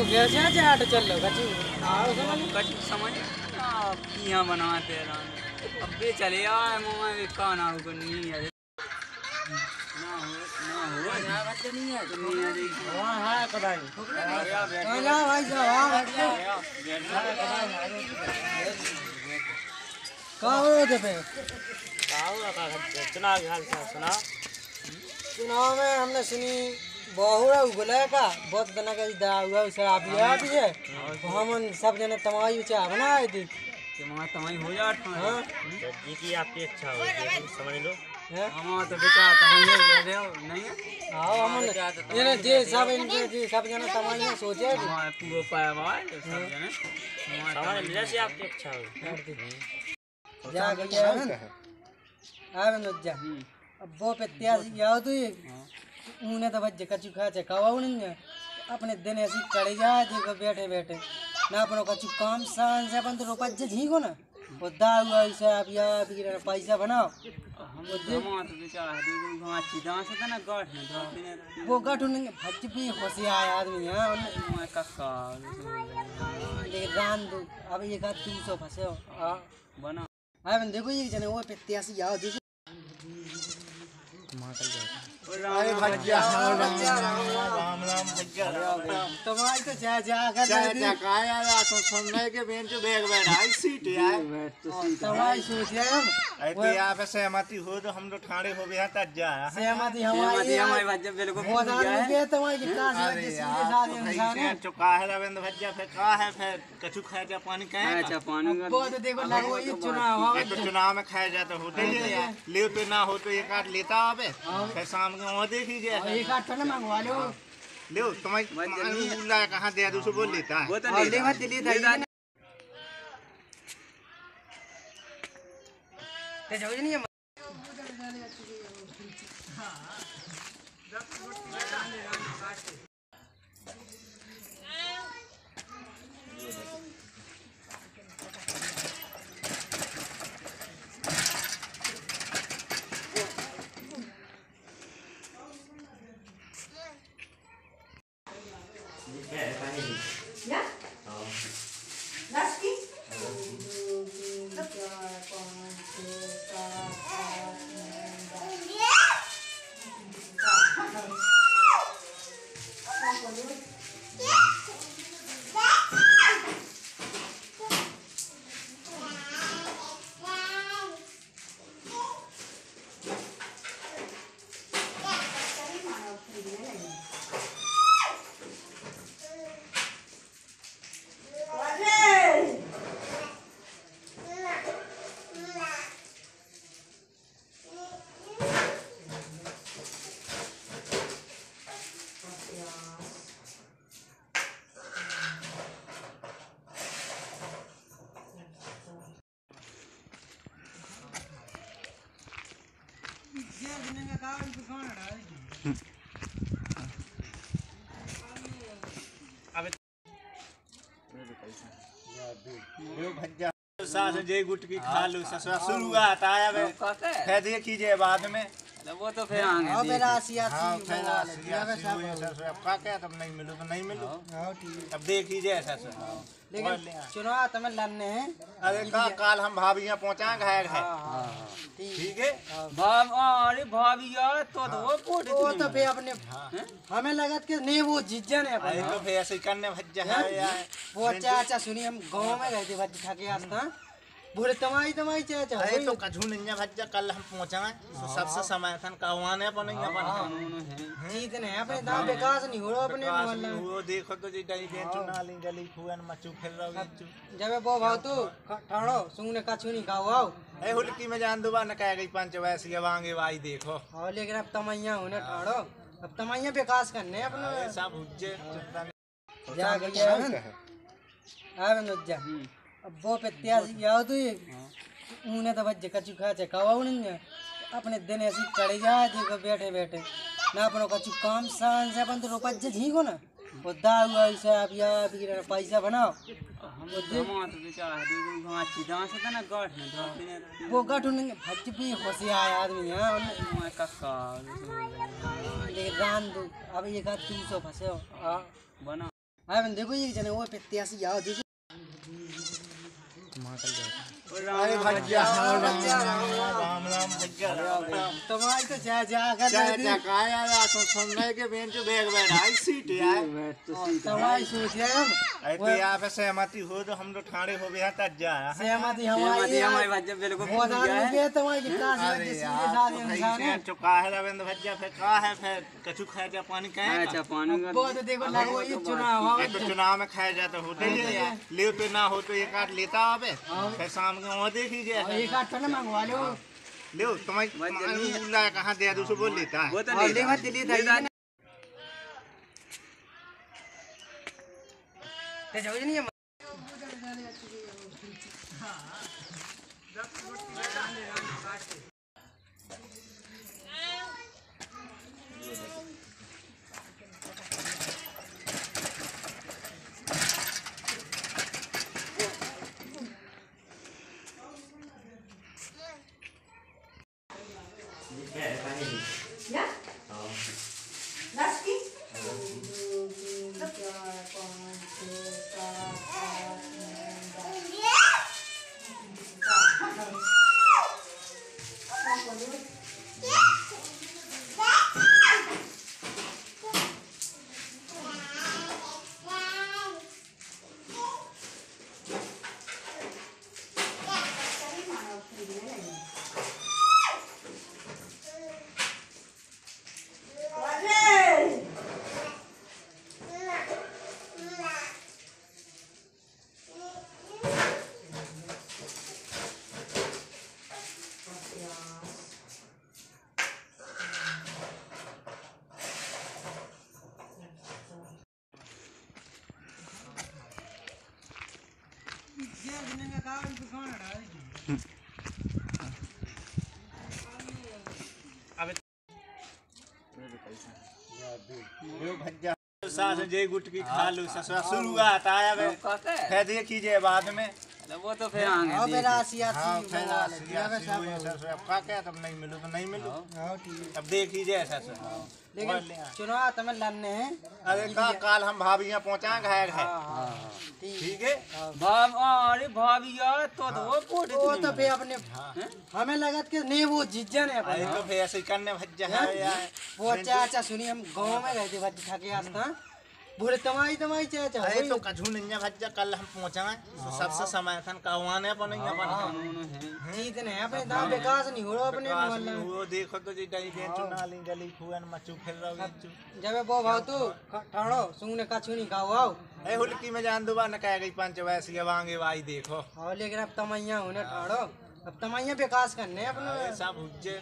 हो गया जा जा आट चल कछु आओ समझ कछ समझ। किया बनाते अब चले यार मामा के कान आउ को नहीं है। ना हो ना हो। नहीं है नहीं है हाँ हाँ हाँ हो चुनाव हाल सुना। चुनाव में हमने सुनी। बहुरा उगले का बहुत जना का दा हुआ शराब पिया भी है। तो हम सब जने तमाई चाह बनाए थी के मामा तमाई हो जात हाँ। तो जी की आपकी इच्छा हो समझ लो। हैं। तो बेटा तमाई ले रहे हो नहीं है? आओ हम ये जे सब इनके जे सब जने तमाई में सोचे कि मामा पूरा पाया भाई सब जने। मामा समझ लो जैसे आपकी इच्छा हो जा गया है? आ बंद जा अब वो पे त्यासी जाओ तो ये हाँ। ऊने तो बच्चे कचू खा चे खावा उन्हें अपने दिन ऐसी करे जा जे बैठे बैठे। ना अपनो कचू काम सान से अपन तो रोपा जे झीको ना। वो दा हुआ ऐसा अब या भी पैसा बनाओ। तो बेचारा दे से ना गाठ में वो गठ उन्हें भज भी होशियार आदमी है मामा कक्का लेकिन रान दो अब ये का तीन सौ फंसे हो। हाँ बना। बंद देखो ये जने वो पे त्यासी जाओ देखो अरे भैया राम राम राम भैया तुम्हारी तो जा जा कर क्या क्या काया तो सुनने के बेंच बैग बैठा सीट यार। तुम्हारी सोच है। हम तो यहाँ पे सहमति हो तो हम लोग ठाड़े हो गया तब जा सहमति हमारी हमारी बच्चे बिल्कुल बहुत के तुम्हारी की है अरे जिसके साथ तो इंसान कैसे है चुका है रविंद्र भैया फिर कहा है? फिर कछु खाया जा पानी कहे अच्छा पानी का वो तो देखो लगो ये चुनाव ये तो चुनाव में खाया जाता होते ही। है ले तो ना हो तो एक आध लेता आवे। फिर शाम को वहाँ देखी और जाए एक आठ टन मंगवा लो। ले तुम्हारी कहाँ दे दूसरे बोल लेता है। वो तो और ले ले मत दिल्ली था ते जाओ नहीं है भैया सास जय गुट की खा लो ससुरा शुरुआत आया वे कहते फिर देखिए बाद में। वो तो फिर आगे अब मेरा हाँ का क्या? तब नहीं मिलो तो नहीं मिलो। हाँ ठीक अब देख लीजिए ससुर लेकिन चुनाव तुम्हें लड़ने हैं। अरे का काल हम भाभियाँ पहुँचा घर है। हाँ हाँ। ठीक। है? भाव अरे तो तो वो कोट वो तो फिर अपने हमें लगा कि नहीं वो जिज्जन है अरे तो फिर ऐसे करने भज्जा है यार। वो चाचा सुनी हम गाँव में रहते भज थके आस्था बोले तमाई तमाई चाचा अरे तो कछू नहीं है भज्जा कल हम पहुँचा तो सबसे समर्थन करवाने अपन नहीं अपन। जीत नहीं अपने दाम विकास नहीं हो रहा अपने मोहल्ला में। वो देखो तो जी डई दे चुना ली गली खुअन मचू फिर रहो जब वो भाव तू ठाड़ो सुने का छुनी खाओ आओ। ए हुलकी में जान दुबा न कह गई पंच वैसी वांगे भाई देखो। और लेकिन अब तमैया होने ठाड़ो अब तमैया विकास करने अपने। सब हुज्जे चिंता नहीं जा गया आ बंद जा। वो जाओ तो ये ऊने तो बच्चे कचू खा चे खावा उन्हें अपने दिन ऐसी करे जा जे बैठे बैठे। ना अपनो कचू काम सान से अपन तो रोपा जे झीको ना। वो दा हुआ ऐसा अब या भी पैसा बनाओ। तो दे से वो गठ उन्हें भज भी होशियार आदमी है लेकिन रान दो अब ये का तीन सौ फंसे हो। हाँ बना। हाँ बंदे देखो ये जने वो प्रत्याशी आओ देखो वहाँ कर दिया अरे भज्जा राम राम राम राम तुम्हारी तो जा जा कर क्या क्या कहा यार सुन सुनने के बेंच बैग बैठा सीट यार तुम्हारी सोच रहे हम। यहाँ पे सहमति हो तो हम लोग ठाड़े हो गए तब जा सहमति हमारी हमारी है बिल्कुल बहुत भूल गया है। तुम्हारी कितना तो इंसान है। चुका है रविंद्र भज्जा फिर कहा है फिर कछु खाया जा पानी कहे अच्छा पानी का। बहुत देखो लगो ये चुनाव तो चुनाव में खाया जाता होते ही ले तो ना हो तो एक आध लेता आवे फिर शाम को वहाँ देख लीजिए। एक आठ टन मंगवा लो। ले तुम्हारी कहाँ दे दूसरे बोल लेता है। वो तो ले लेवा दिल्ली था ते जाओ नहीं भज्जा सास जय गुट की खा लो ससुरा शुरुआत आया कहते फिर देखिए बाद में। वो तो फिर आगे और फिर आसिया हाँ सी फिर मंगवा ले आसी- आसी हुई का क्या तब नहीं मिलू तो नहीं मिलू। हाँ ठीक है। अब देख लीजिए ससुरा लेकिन चुनाव तुम्हें लड़ने हैं। अरे का काल हम भाभियाँ पहुँचा घर है। हाँ ठीक। है? भाव अरे तो तो वो कोट वो तो फिर अपने हमें लगा कि नहीं वो जिज्जन है अरे अपने तो फिर ऐसे करने भज्जा है? यार। वो चाचा सुनी हम गाँव में गए थे बच्चे थके आस्था बोले तमाई तमाई चाचा अरे तो कझू नहीं भज्जा कल हम पहुँचा तो सबसे समय थन कहवाने पर नहीं अपन जीत ने अपने दाम विकास नहीं हो रहा अपने मोहल्ले। नहीं में हुआ, देखो तो जी डरी के चुना ली गली खुअन मचू फिर रहो जब वो भाव तू ठाड़ो सुने का छुनी खाओ आओ। ए हुलकी में जान दुबा न कह गई पंच वैसी वांगे वाई देखो। और लेकिन अब तमैया होने ठाड़ो अब तमैया विकास करने अपने। सब हुज्जे